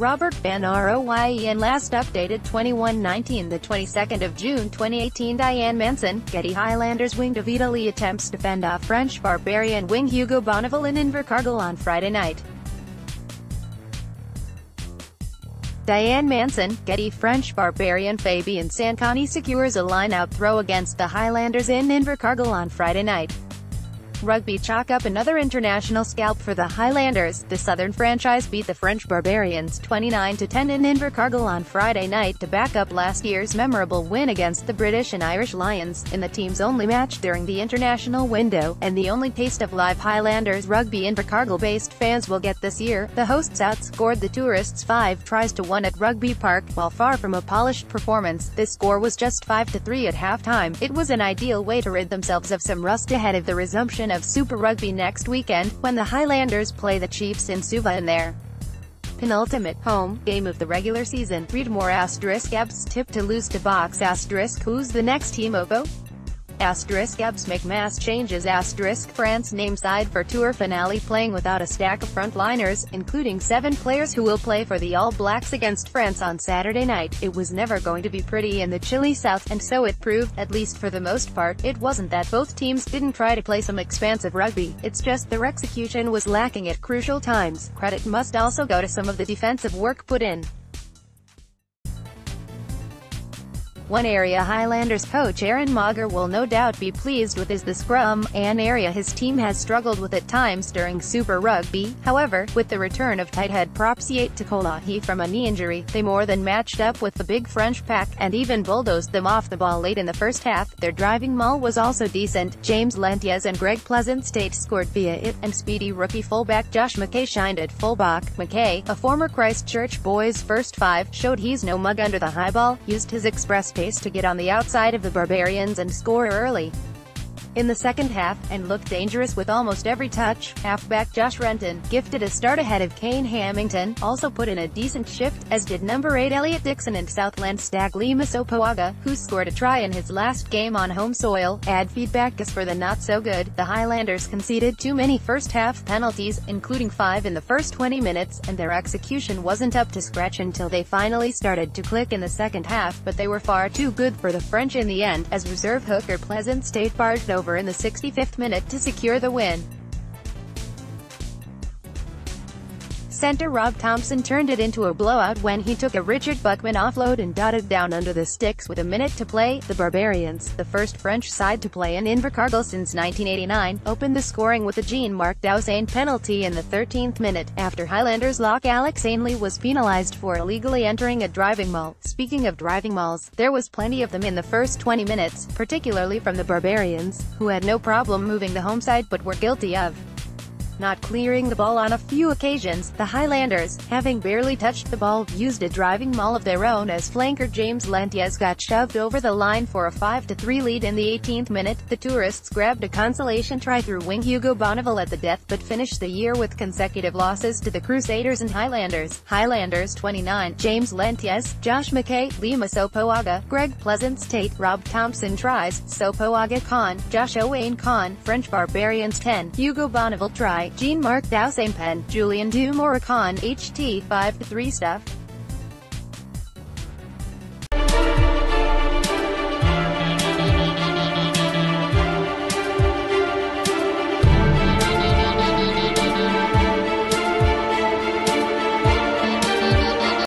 Robert Van Royen last updated 21-19 the 22nd of June 2018 Dianne Manson, Getty Highlanders wing Tevita Li attempts to fend off French barbarian wing Hugo Bonneval in Invercargill on Friday night. Dianne Manson, Getty French barbarian Fabien Sanconnie secures a line-out throw against the Highlanders in Invercargill on Friday night. Rugby chalk up another international scalp for the Highlanders. The Southern franchise beat the French Barbarians 29-10 in Invercargill on Friday night to back up last year's memorable win against the British and Irish Lions, in the team's only match during the international window, and the only taste of live Highlanders rugby Invercargill-based fans will get this year. The hosts outscored the tourists 5 tries to 1 at Rugby Park, while far from a polished performance, this score was just 5-3 at halftime. It was an ideal way to rid themselves of some rust ahead of the resumption of Super Rugby next weekend, when the Highlanders play the Chiefs in Suva in their penultimate home game of the regular season. Read more asterisk abs tip to lose to box asterisk who's the next team ovo? Asterisk Abs make mass changes Asterisk France name side for tour finale playing without a stack of frontliners, including seven players who will play for the All Blacks against France on Saturday night. It was never going to be pretty in the chilly south, and so it proved, at least for the most part, it wasn't that both teams didn't try to play some expansive rugby, it's just their execution was lacking at crucial times. Credit must also go to some of the defensive work put in. One area Highlanders coach Aaron Mauger will no doubt be pleased with is the scrum, an area his team has struggled with at times during Super Rugby. However, with the return of tight head prop Siate Tokolahi from a knee injury, they more than matched up with the big French pack, and even bulldozed them off the ball late in the first half. Their driving maul was also decent. James Lentjes and Greg Pleasants-Tate scored via it, and speedy rookie fullback Josh McKay shined at fullback. McKay, a former Christchurch boys first five, showed he's no mug under the high ball, used his express pace to get on the outside of the Barbarians and score early in the second half, and looked dangerous with almost every touch. Halfback Josh Renton, gifted a start ahead of Kayne Hammington, also put in a decent shift, as did number 8 Elliot Dixon and Southland stag Lima Sopoaga, who scored a try in his last game on home soil. Add feedback as for the not-so-good, the Highlanders conceded too many first-half penalties, including five in the first 20 minutes, and their execution wasn't up to scratch until they finally started to click in the second half, but they were far too good for the French in the end, as reserve hooker Pleasants-Tate barged over over in the 65th minute to secure the win. Center Rob Thompson turned it into a blowout when he took a Richard Buckman offload and dotted down under the sticks with a minute to play. The Barbarians, the first French side to play in Invercargill since 1989, opened the scoring with a Jean-Marc Doussain penalty in the 13th minute, after Highlanders lock Alex Ainley was penalised for illegally entering a driving maul. Speaking of driving mauls, there was plenty of them in the first 20 minutes, particularly from the Barbarians, who had no problem moving the home side but were guilty of not clearing the ball on a few occasions, the Highlanders, having barely touched the ball, used a driving maul of their own as flanker James Lentjes got shoved over the line for a 5-3 lead in the 18th minute. The tourists grabbed a consolation try through wing Hugo Bonneval at the death but finished the year with consecutive losses to the Crusaders and Highlanders. Highlanders 29, James Lentjes, Josh McKay, Lima Sopoaga, Greg Pleasant Tate, Rob Thompson tries, Sopoaga Con, Josh Ioane Con, French Barbarians 10, Hugo Bonneval try, Jean-Marc Doussain Pen, Julian Dumoricon HT 5-3 stuff.